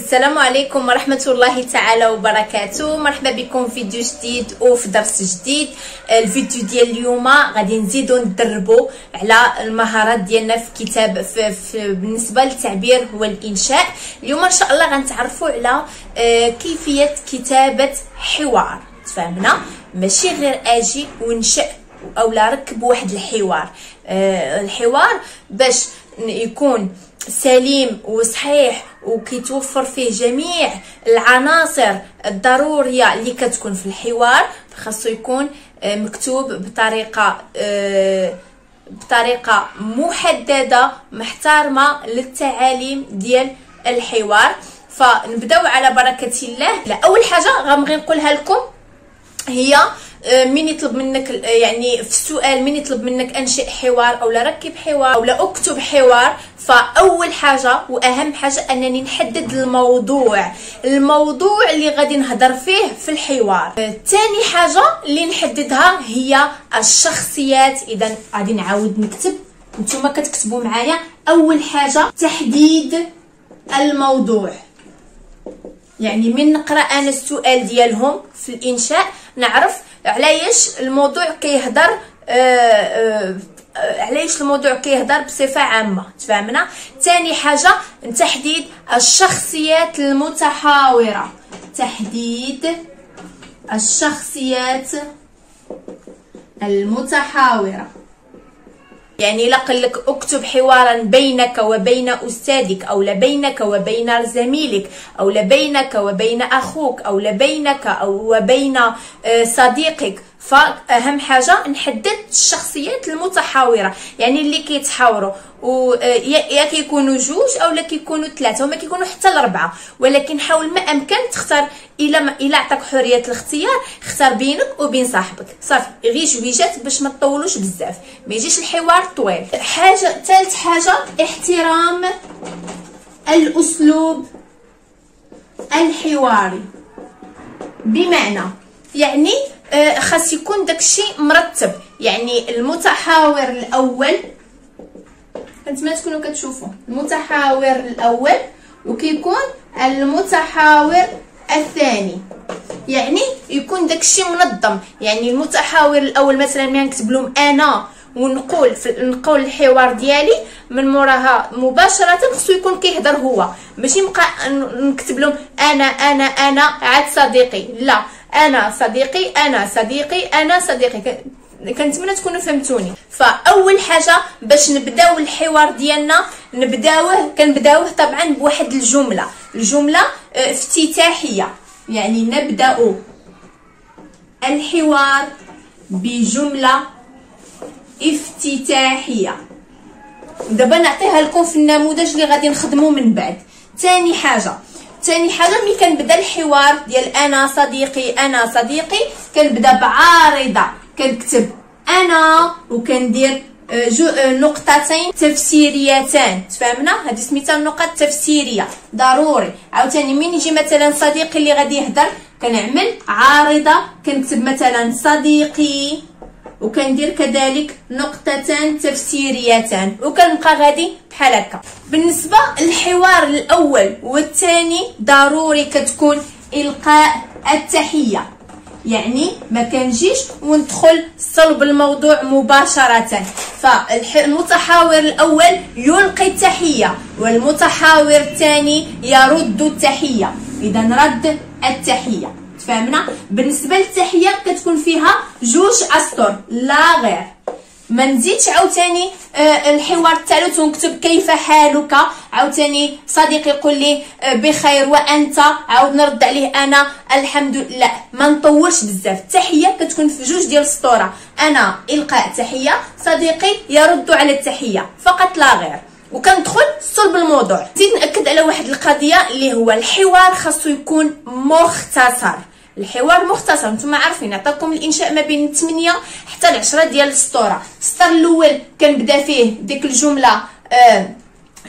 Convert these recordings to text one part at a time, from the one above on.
السلام عليكم ورحمة الله تعالى وبركاته. مرحبا بكم في فيديو جديد وفي درس جديد. الفيديو ديال اليوم غادي نزيدو ندربو على المهارات ديالنا في كتاب في, في بالنسبة للتعبير والإنشاء. اليوم إن شاء الله غنتعرفوا على آه، كيفية كتابة حوار. تفهمنا؟ ماشي غير آجي ونشأ اولا ركب واحد الحوار. آه، الحوار باش يكون سليم وصحيح وكيتوفر فيه جميع العناصر الضرورية اللي كتكون في الحوار خاصو يكون آه، مكتوب بطريقة آه، بطريقة محددة محترمة للتعاليم ديال الحوار. فنبداو على بركة الله. لا أول حاجة غنبغي نقولها لكم هي آه، مين يطلب منك آه، يعني في السؤال مين يطلب منك انشئ حوار أو ركب حوار أو أكتب حوار فأول حاجة وأهم حاجة أنني نحدد الموضوع الموضوع اللي غادي نهضر فيه في الحوار. ثاني آه، حاجة اللي نحددها هي الشخصيات. إذا غادي نعاود نكتب نتوما كتكتبوا معايا. أول حاجة تحديد الموضوع. يعني من نقرأ أنا السؤال ديالهم في الإنشاء نعرف علاش الموضوع كيهضر آه، آه، علاش الموضوع كيهضر بصفة عامة تفهمنا؟ ثاني حاجة تحديد الشخصيات المتحاورة. تحديد الشخصيات المتحاورة. يعني لا قال لك اكتب حوارا بينك وبين أستاذك أو لبينك وبين زميلك أو لبينك وبين أخوك أو لبينك أو وبين آه، صديقك. فأهم حاجة نحدد الشخصيات المتحاورة يعني اللي كيتحاوروا. يا كيكونوا جوج أو لا كيكونوا ثلاثة وما كيكونوا حتى الأربعة. ولكن حاول ما أمكن تختار إلا إلا عطاك حرية الاختيار اختار بينك وبين صاحبك. صافي غير جويجات باش ما تطولوش بزاف. ما يجيش الحوار طويل. حاجة ثالث حاجة احترام الأسلوب الحواري. بمعنى يعني آه، خاص يكون داكشي مرتب. يعني المتحاور الأول كنتمنى تكونوا كتشوفوا المتحاور الأول وكيكون المتحاور الثاني. يعني يكون داكشي منظم. يعني المتحاور الأول مثلا ملي نكتب لهم أنا ونقول نقول الحوار ديالي من موراها مباشرة خصو يكون كيهضر هو. ماشي نبقى نكتب لهم أنا أنا أنا عاد صديقي. لا. أنا صديقي أنا صديقي أنا صديقي. كنتمنى تكونوا فهمتوني. فأول حاجة باش نبداو الحوار ديالنا نبداوه كنبداوه طبعا بواحد الجملة. الجملة آه، افتتاحية. يعني نبدأ الحوار بجملة افتتاحية. دابا نعطيها لكم في النموذج اللي غادي نخدمو من بعد. ثاني حاجة ثاني حاجة ملي كنبدأ الحوار ديال أنا صديقي أنا صديقي كنبدأ بعارضة. كنكتب أنا وكندير آه، جو آه، نقطتين تفسيريتان. تفهمنا؟ هذه سميتها النقط التفسيرية. ضروري. عاوتاني مين يجي مثلا صديقي اللي غادي يهضر؟ كنعمل عارضة. كنكتب مثلا صديقي. وكندير كذلك نقطتان تفسيريتان. وكنبقى غادي بحال هكا. بالنسبة للحوار الأول والثاني ضروري كتكون إلقاء التحية. يعني ما كنجيش وندخل صلب الموضوع مباشرة. فالمتحاور الأول يلقي التحية والمتحاور الثاني يرد التحية. إذا رد التحية. تفهمنا بالنسبة للتحية كتكون فيها جوج أسطر. لا غير. ما نزيدش عاوتاني آه الحوار الثالث ونكتب كيف حالك. عاوتاني صديقي يقول لي آه بخير وأنت. عاود نرد عليه أنا الحمد لله. ما نطولش بزاف. التحية كتكون في جوج ديال السطورة. أنا إلقاء تحية صديقي يرد على التحية. فقط لا غير. وكندخل صلب الموضوع. زيد نأكد على واحد القضية اللي هو الحوار خاصو يكون مختصر. الحوار مختصر. نتوما عارفين عطاكم الإنشاء ما بين 8 حتى ل 10 ديال السطورة. السطر الأول كنبدأ فيه ديك الجملة آه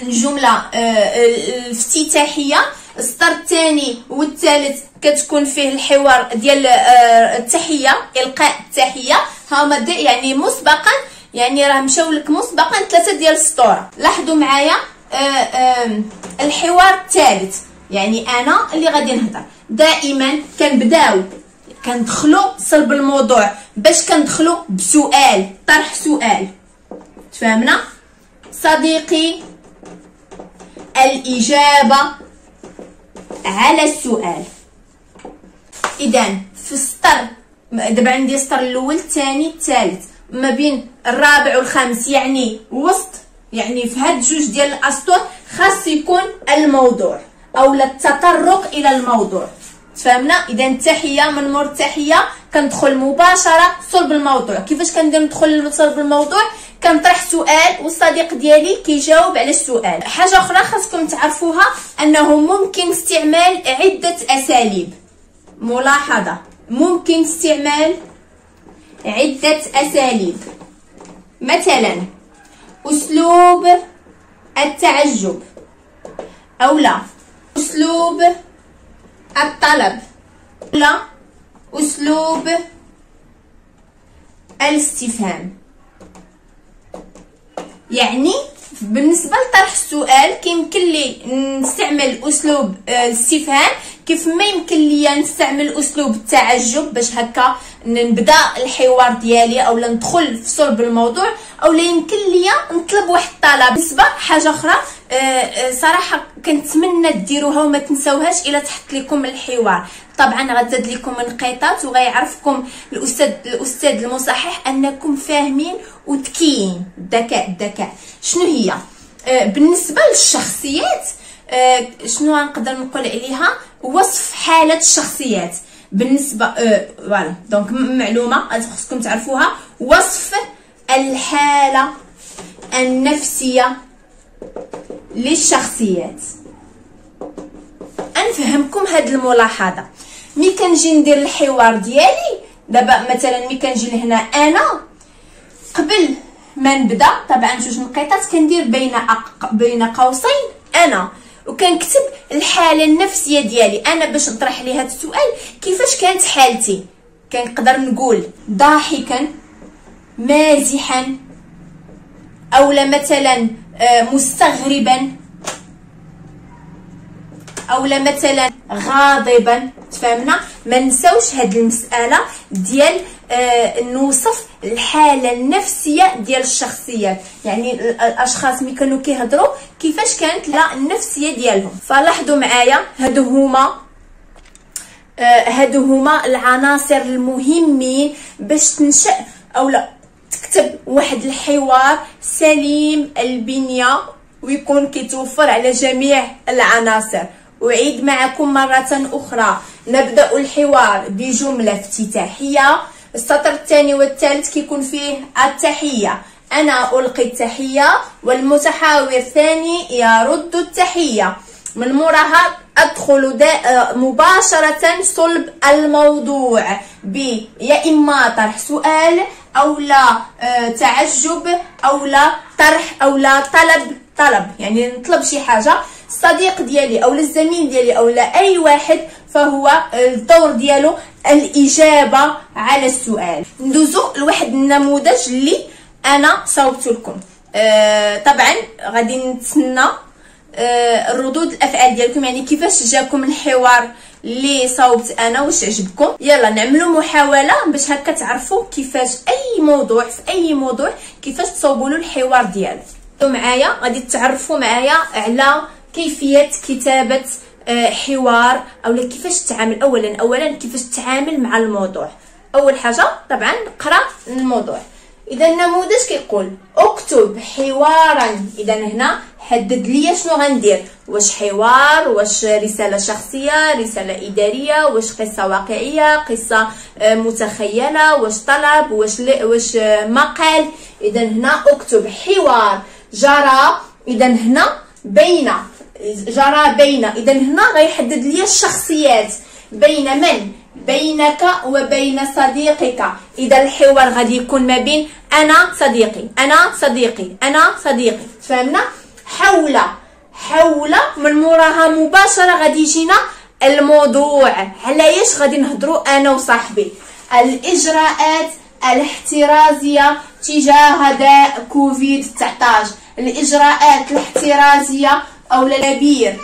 الجملة آه الافتتاحية. السطر الثاني والثالث كتكون فيه الحوار ديال آه التحية إلقاء التحية. هما يعني مسبقا يعني راه مشاو لك مسبقا ثلاثة ديال السطورة. لاحظوا معايا آه آه الحوار الثالث. يعني أنا اللي غادي نهضر. دائما كنبداو كندخلو صلب الموضوع باش كندخلو بسؤال طرح سؤال. تفهمنا؟ صديقي الإجابة على السؤال. اذا في السطر دابا عندي السطر الأول الثاني الثالث. ما بين الرابع والخامس يعني وسط يعني في هاد جوج ديال الأسطر خاص يكون الموضوع. أو التطرق إلى الموضوع. تفهمنا؟ إذا التحيه من مور التحيه كندخل مباشرة صلب الموضوع. كيفاش كندير ندخل لصلب الموضوع؟ كنطرح سؤال والصديق ديالي كيجاوب على السؤال. حاجة أخرى خاصكم تعرفوها أنه ممكن استعمال عدة أساليب. ملاحظة. ممكن استعمال عدة أساليب. مثلا أسلوب التعجب. أو لا. اسلوب الطلب. لا اسلوب الاستفهام. يعني بالنسبة لطرح السؤال كيمكن لي نستعمل أسلوب آه، الاستفهام. كيف ما يمكن لي نستعمل أسلوب التعجب باش هكا نبدأ الحوار ديالي أو ندخل في صلب الموضوع أو لا يمكن لي نطلب واحد الطلب. بالنسبة حاجة أخرى آه، آه، صراحة كنتمنى ديروها وما تنساوهاش إلا تحط لكم الحوار. طبعا غتزاد لكم انقطاط وغيعرفكم الأستاذ الأستاذ المصحح أنكم فاهمين وذكيين الذكاء الذكاء. شنو هي؟ آه، بالنسبة للشخصيات شنو نقدر نقول عليها؟ وصف حالة الشخصيات. بالنسبة voilà donc معلومة خصكم تعرفوها. وصف الحالة النفسية للشخصيات. أنفهمكم هاد الملاحظة. mais كنجي ندير الحوار ديالي؟ دابا مثلا mais كنجي لهنا أنا قبل ما نبدا طبعا جوج نقيطات كندير بين أق... بين قوسين أنا. وكنكتب الحالة النفسية ديالي. أنا باش نطرح لي هذا السؤال كيفاش كانت حالتي؟ كنقدر نقول ضاحكا مازحا اولا مثلا آه، مستغربا. أولا مثلا غاضبا تفهمنا؟ ما نساوش هاد المسألة ديال آه نوصف الحالة النفسية ديال الشخصيات. يعني الأشخاص ملي كانوا كيهضروا كيفاش كانت النفسية ديالهم؟ فلاحظوا معايا هادو هما آه هادو هما العناصر المهمين باش تنشأ اولا تكتب واحد الحوار سليم البنية ويكون كيتوفر على جميع العناصر. أعيد معكم مرة أخرى. نبدأ الحوار بجملة افتتاحية. السطر الثاني والثالث كيكون فيه التحية. أنا ألقي التحية والمتحاور الثاني يرد التحية. من موراها أدخل مباشرة صلب الموضوع. ب يا إما طرح سؤال أو لا آه، تعجب أو لا طرح أو لا طلب طلب. يعني نطلب شي حاجة. الصديق ديالي أو الزميل ديالي أو لا أي واحد فهو الدور ديالو الإجابة على السؤال. ندوزو لواحد النموذج اللي أنا صوبت لكم. آه طبعا غادي نتسنى آه الردود الأفعال ديالكم. يعني كيفاش جاكم الحوار اللي صوبت أنا؟ واش عجبكم؟ يلا نعملوا محاولة باش هكا تعرفوا كيفاش أي موضوع في أي موضوع كيفاش تصوبوا له الحوار ديالو. معايا غادي تعرفوا معايا على كيفية كتابة آه، حوار أو كيفاش تتعامل. أولا أولا كيفاش تتعامل مع الموضوع. أول حاجة طبعا نقرأ الموضوع. إذا النموذج كيقول أكتب حوارا. إذا هنا حدد لي شنو غندير. واش حوار واش رسالة شخصية رسالة إدارية واش قصة واقعية قصة آه، متخيلة واش طلب واش واش آه، مقال. إذا هنا أكتب حوار. جرى إذا هنا بين جرى بين إذا هنا غيحدد لي الشخصيات. بين من؟ بينك وبين صديقك. إذا الحوار غادي يكون ما بين أنا صديقي أنا صديقي أنا صديقي. فهمنا؟ حول حول من موراها مباشرة غادي يجينا الموضوع. على إيش غادي نهضروا أنا وصاحبي؟ الإجراءات الاحترازية تجاه داء كوفيد 19 الإجراءات الاحترازية أو للبير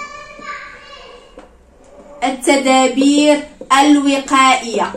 التدابير الوقائية.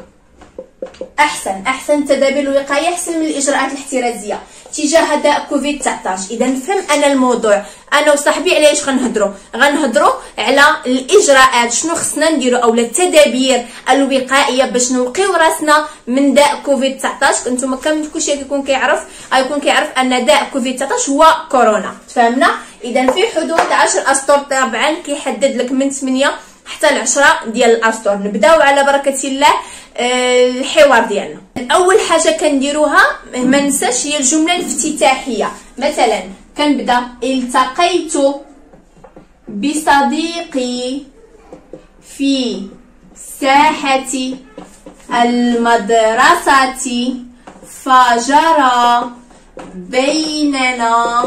أحسن أحسن التدابير الوقائيه أحسن من الإجراءات الاحترازية. تجاه داء كوفيد 19 اذا نفهم أنا الموضوع أنا وصاحبي علاش غنهضروا؟ غنهضروا على الإجراءات شنو خصنا نديروا اولا التدابير الوقائية باش نوقيو راسنا من داء كوفيد 19 نتوما كامل كلشي كيكون كيعرف؟ غيكون كيعرف أن داء كوفيد 19 هو كورونا. تفهمنا اذا في حدود 10 أسطر طبعا كيحدد لك من 8 حتى 10 ديال الأسطر. نبداو على بركة الله الحوار ديالنا. اول حاجة كنديروها ما ننساش هي الجملة الافتتاحية. مثلا كنبدأ التقيت بصديقي في ساحة المدرسة فجرى بيننا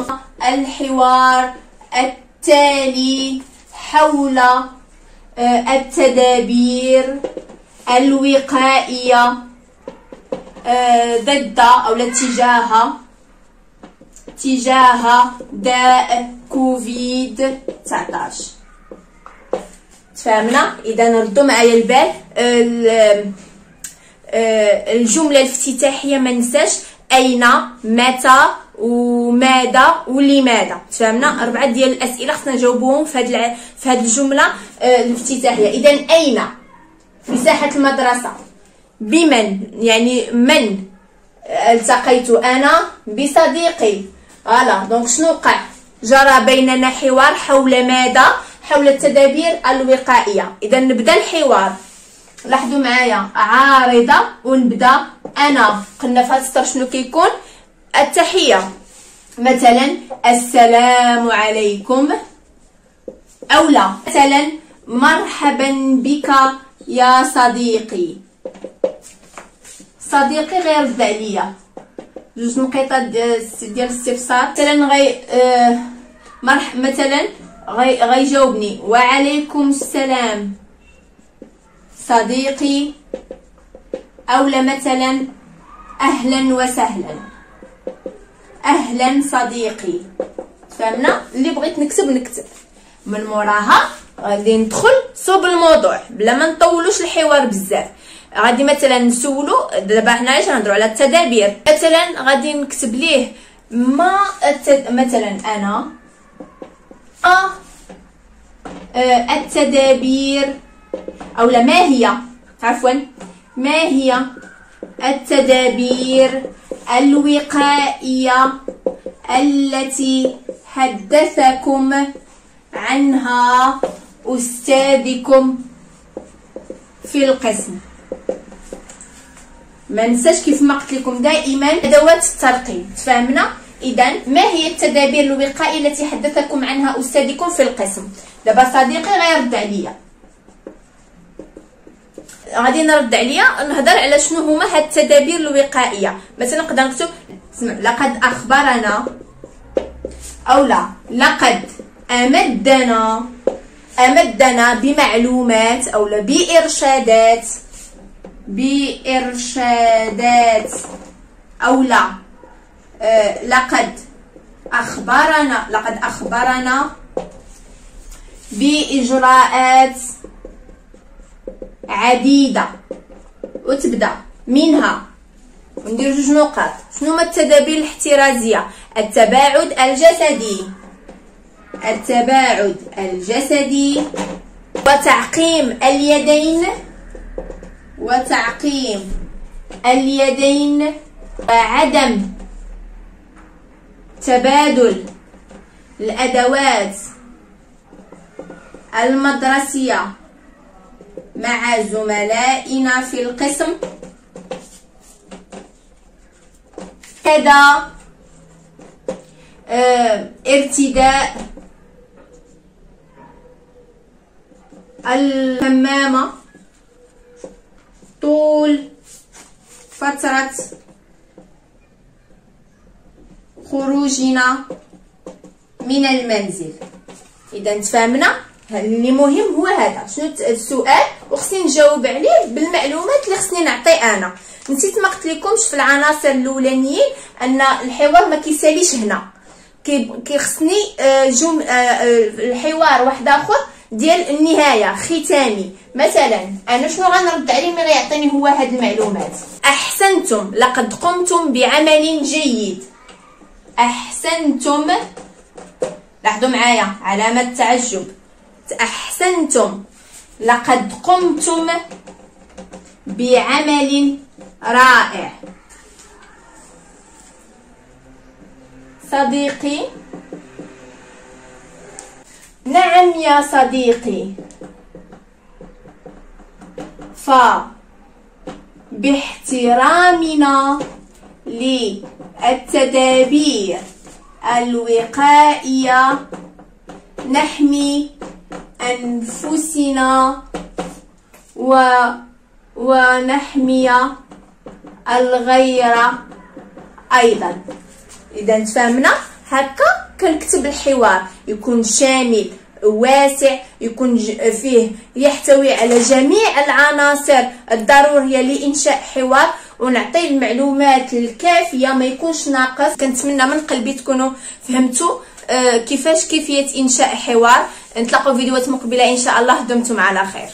الحوار التالي حول آه، التدابير الوقائية آه، ضد أو تجاه تجاه داء كوفيد 19 تفهمنا؟ إذا نردوا معايا البال. آه، الجملة الافتتاحية ما ننساش. أين متى وماذا ولماذا تفهمنا؟ أربعة ديال الأسئلة خصنا نجاوبوهم في هذه في هذه الجملة الإفتتاحية. إذا أين؟ في ساحة المدرسة. بمن؟ يعني من؟ التقيت أنا بصديقي. voilà. donc شنو وقع؟ جرى بيننا حوار حول ماذا حول التدابير الوقائية. إذا نبدأ الحوار. لاحظوا معايا. عارضة ونبدأ أنا. قلنا في السطر شنو كيكون؟ التحية. مثلا السلام عليكم. أو لا. مثلا مرحبا بك يا صديقي. صديقي غير عليا جوج نقيطات ديال الاستفسار. مثلا غي آه مرح مثلا غي غيجاوبني. وعليكم السلام. صديقي. اولا مثلا أهلا وسهلا. أهلا صديقي. فهمنا؟ اللي بغيت نكتب نكتب. من موراها غادي ندخل صوب الموضوع. بلا ما نطولوش الحوار بزاف. غادي مثلا نسولو دابا حنا علاش نهضروا على التدابير. مثلا غادي نكتب ليه ما التد... مثلا أنا آه التدابير. أو لا ما هي؟ عفوا. ما هي؟ التدابير الوقائية التي حدثكم عنها أستاذكم في القسم. ما ننساش كيف ما قلت لكم دائما أدوات الترقيم. تفهمنا؟ اذا ما هي التدابير الوقائية التي حدثكم عنها أستاذكم في القسم؟ دابا صديقي غيرد عليا غادي نرد عليا نهضر على شنو هما هاد التدابير الوقائية. مثلا نقدر نكتب لقد أخبرنا أو لا لقد أمدنا أمدنا بمعلومات أو بإرشادات بإرشادات أو لا. أه لقد أخبرنا لقد أخبرنا بإجراءات عديدة. وتبدأ منها. وندير جوج نقاط. شنو هما التدابير الاحترازية؟ التباعد الجسدي. التباعد الجسدي. وتعقيم اليدين. وتعقيم اليدين. وعدم تبادل الأدوات المدرسية. مع زملائنا في القسم. كذا آه ارتداء الكمامة طول فترة خروجنا من المنزل. إذا تفهمنا؟ اللي مهم هو هذا. شنو السؤال؟ وخصني نجاوب عليه بالمعلومات اللي خصني نعطي أنا. نسيت ما قلت في العناصر الأولانيين أن الحوار ما كيساليش هنا. كيخصني آه، جم... آه، آه، الحوار واحد آخر ديال النهاية ختامي. مثلا أنا شنو غنرد عليه ملي غيعطيني هو هاد المعلومات؟ أحسنتم لقد قمتم بعمل جيد. أحسنتم لاحظوا معايا علامة تعجب أحسنتم. لقد قمتم بعمل رائع. صديقي. نعم يا صديقي. ف باحترامنا للتدابير الوقائية نحمي أنفسنا و ونحمي الغير أيضا. إذا تفهمنا؟ هكا كنكتب الحوار. يكون شامل واسع يكون فيه يحتوي على جميع العناصر الضرورية لإنشاء حوار. ونعطي المعلومات الكافية ما يكونش ناقص. كنتمنى من قلبي تكونوا فهمتوا. كيفاش كيفية إنشاء حوار؟ نتلاقاو فيديوهات مقبلة إن شاء الله دمتم على خير.